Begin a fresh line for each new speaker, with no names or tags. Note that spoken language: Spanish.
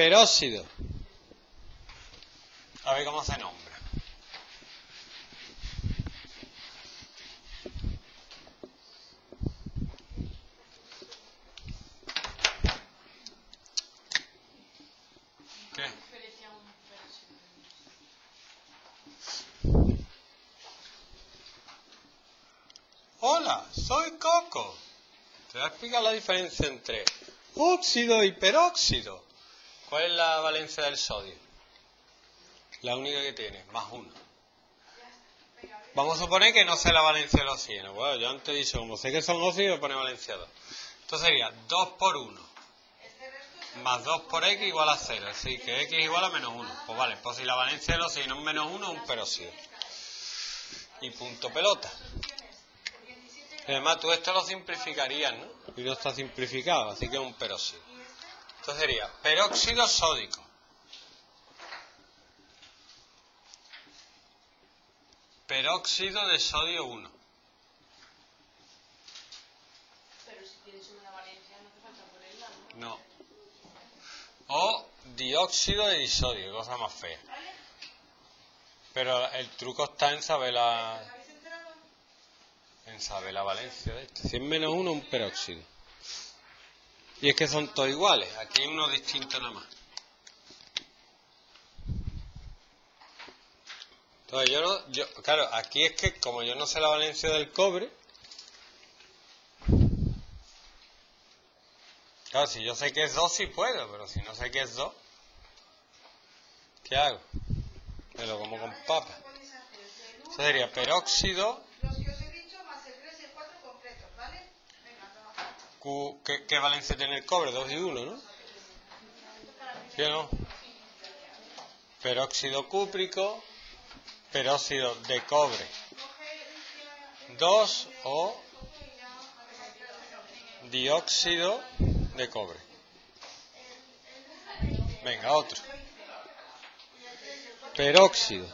peróxido. A ver cómo se nombra. ¿Qué? Hola, soy Coco. Te voy a explicar la diferencia entre óxido y peróxido. ¿Cuál es la valencia del sodio? La única que tiene, más uno. Vamos a suponer que no sé la valencia del oxígeno. Bueno, yo antes he dicho, como sé que son óxidos, pone valencia 2. Entonces sería 2 por 1 más 2 por x igual a 0. Así que x igual a menos 1. Pues vale, pues si la valencia del oxígeno es menos 1, es un peróxido. Y punto pelota. Además tú esto lo simplificarías, ¿no? Y no está simplificado, así que es un peróxido. Entonces sería peróxido sódico. Peróxido de sodio 1.
Pero si tienes una valencia no te falta ponerla, ¿no?
No. O dióxido de disodio, cosa más fea. Pero el truco está en saber la, en saber la valencia de este. Si es menos uno, un peróxido. Y es que son todos iguales. Aquí hay uno distinto nada más. Entonces yo no, yo, claro, aquí es que como yo no sé la valencia del cobre, claro, si yo sé que es 2 sí puedo, pero si no sé que es 2, ¿qué hago? Me lo como con papa. Eso sería peróxido,
Los que os he dicho más el 3 y el 4 completos, ¿vale? Venga, toma.
¿Qué, valencia tiene el cobre? 2 y 1, ¿no? ¿Sí no? Peróxido cúprico, peróxido de cobre. 2 o dióxido de cobre. Venga, otro. Peróxido.